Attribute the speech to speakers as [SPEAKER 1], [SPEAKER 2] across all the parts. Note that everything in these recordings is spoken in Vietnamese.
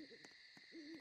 [SPEAKER 1] Mm-hmm.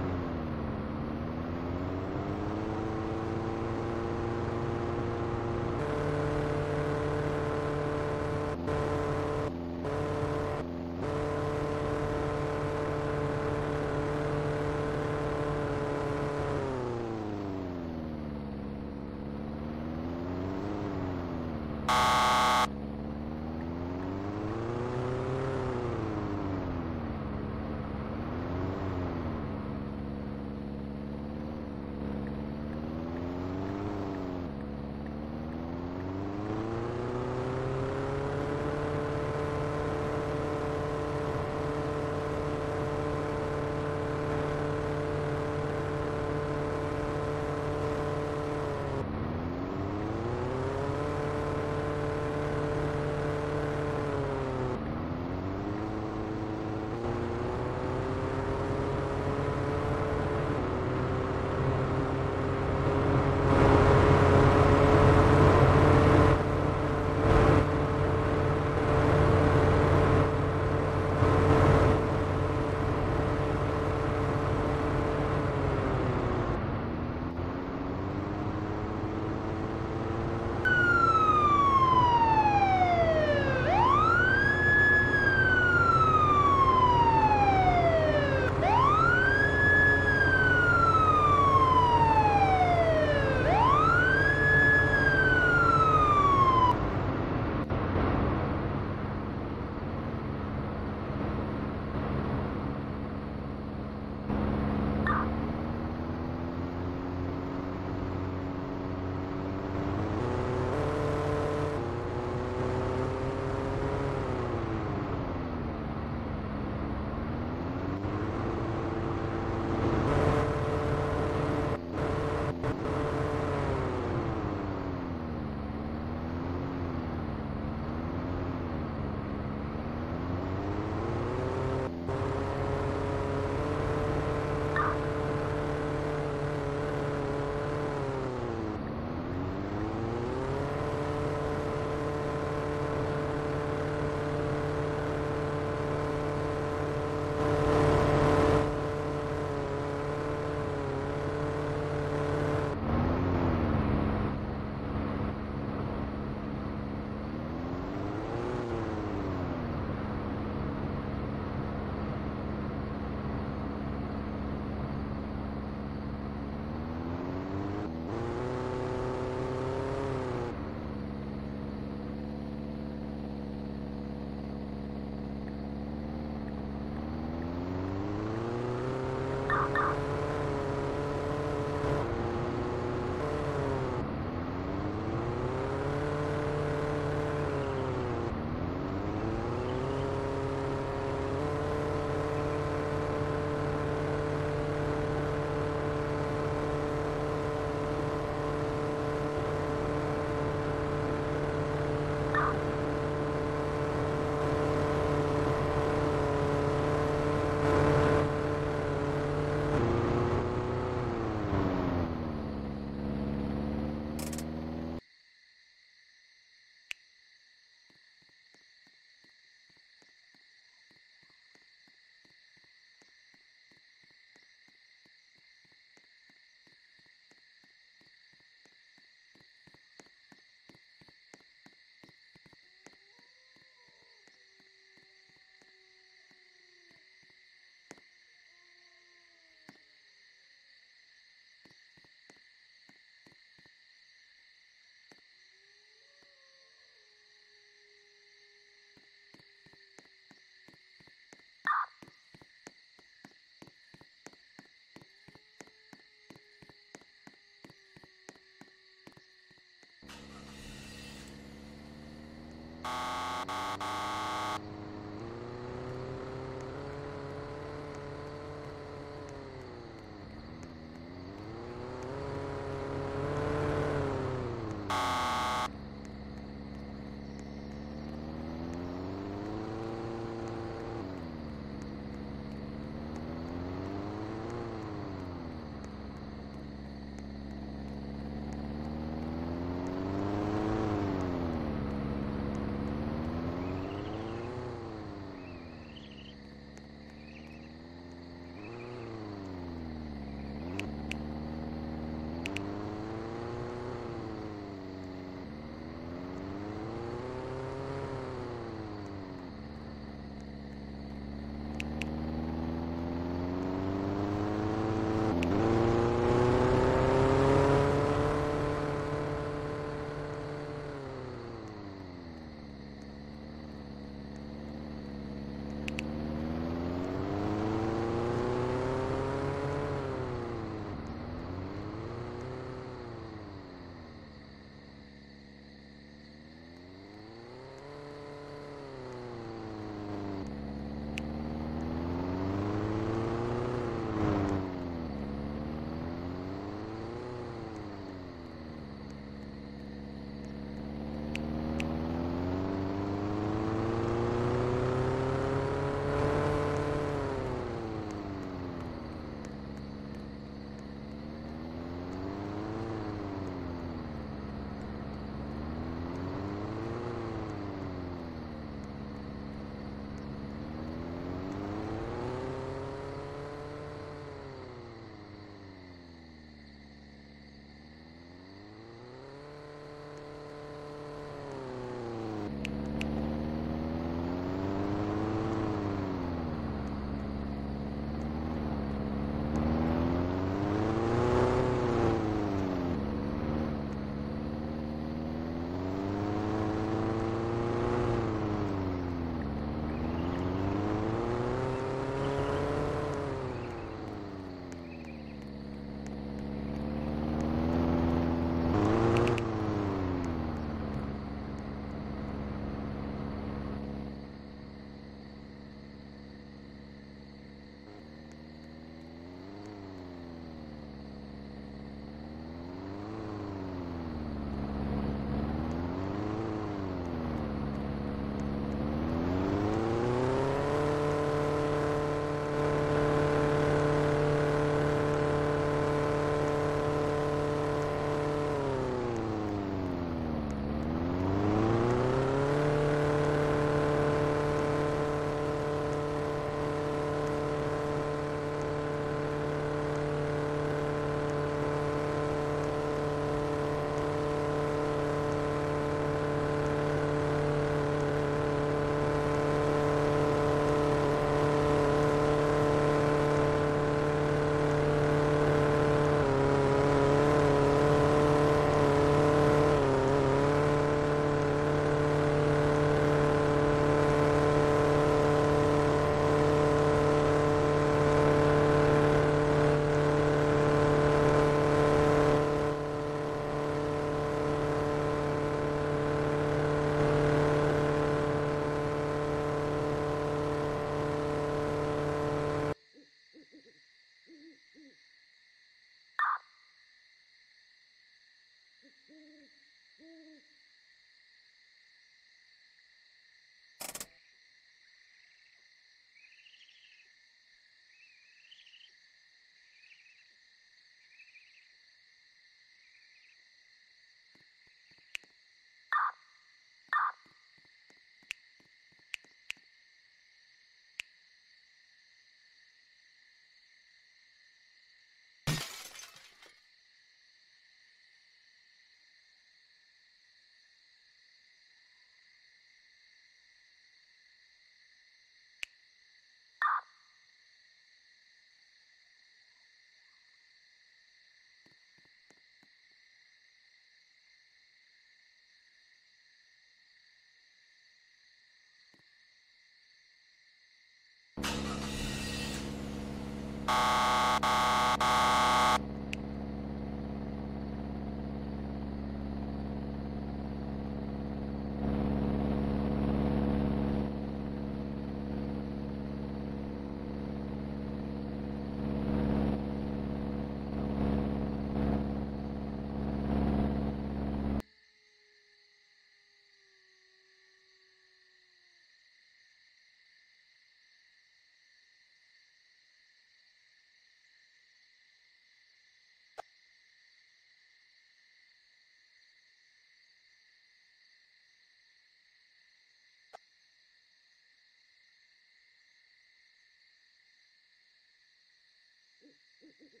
[SPEAKER 1] Mm-hmm.